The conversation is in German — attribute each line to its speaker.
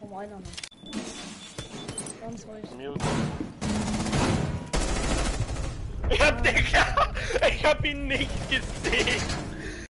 Speaker 1: Komm einer noch. Ganz ruhig.
Speaker 2: Mute. Ja, Digga! Ich hab ihn nicht gesehen!